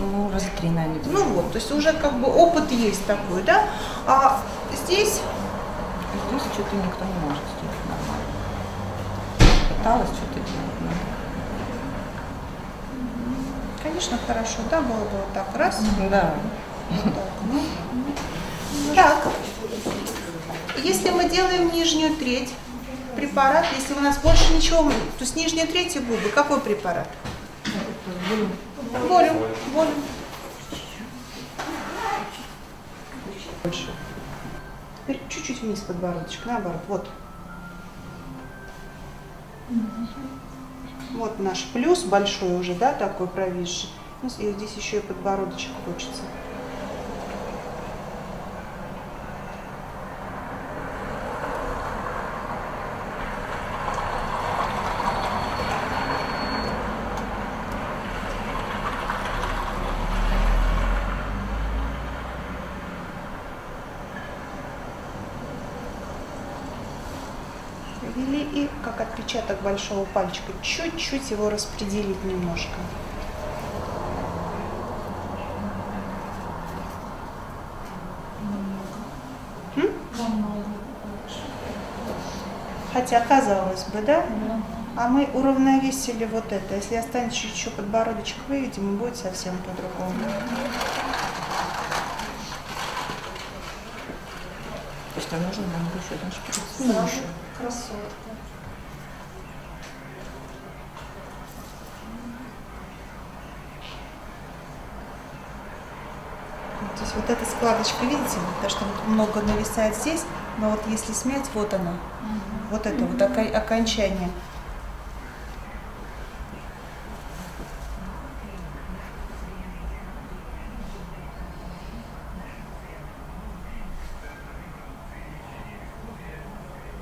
Ну, раза три, наверное. Ну вот, то есть уже как бы опыт есть такой, да? А здесь Здесь что-то никто не может сделать нормально. Пыталась что-то делать, но... Конечно, хорошо, да, было бы вот так, раз. Да. Вот так, ну. Так, если мы делаем нижнюю треть, препарат, если у нас больше ничего, то есть нижняя треть и губы, какой препарат? Волю, волю. Больше. Теперь чуть-чуть вниз подбородочек, наоборот, вот. Вот наш плюс большой уже, да, такой провисший. Ну, и здесь еще и подбородочек хочется. Ввели и как отпечаток большого пальчика, чуть-чуть его распределить немножко. Хотя казалось бы, да? А мы уравновесили вот это. Если останется чуть-чуть подбородочек выведем, будет совсем по-другому. То есть нам нужно нам еще один шприц. Ну, еще. Красотка. То есть вот эта складочка, видите, то, что вот много нависает здесь, но вот если смять, вот она, вот это вот ока- окончание.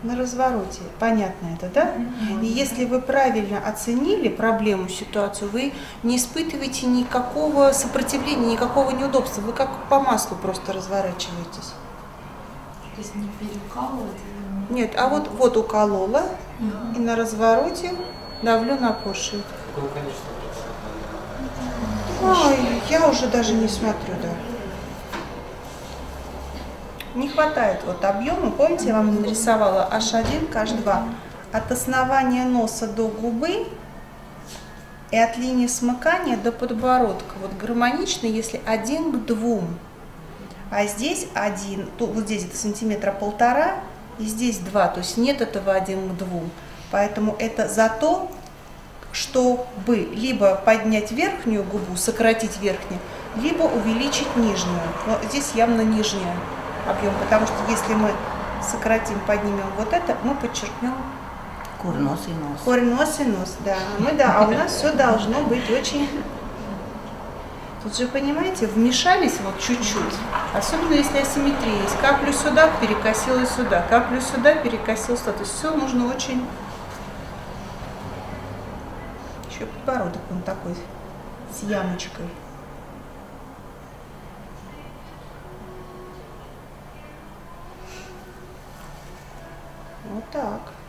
На развороте, понятно это, да? И если вы правильно оценили проблему, ситуацию, вы не испытываете никакого сопротивления, никакого неудобства. Вы как по маслу просто разворачиваетесь. То есть не перекалывать. Нет, а вот, вот уколола и на развороте давлю на пошив. Какое количество? Ой, я уже даже не смотрю, да. Не хватает вот объема. Помните, я вам нарисовала H1 к H2. От основания носа до губы и от линии смыкания до подбородка. Вот гармонично, если один к двум. А здесь один, тут, вот здесь это сантиметра полтора, и здесь два. То есть нет этого один к двум. Поэтому это за то, чтобы либо поднять верхнюю губу, сократить верхнюю, либо увеличить нижнюю. Но здесь явно нижняя объем, потому что если мы сократим, поднимем вот это, мы подчеркнем Курнос и нос. корень нос и нос, да. Мы, да, а у нас все должно быть очень... Тут же, понимаете, вмешались вот чуть-чуть, особенно если асимметрия есть. Каплю сюда, перекосила сюда, каплю сюда, перекосил сюда. То есть все нужно очень... Еще подбородок он такой, с ямочкой. Так.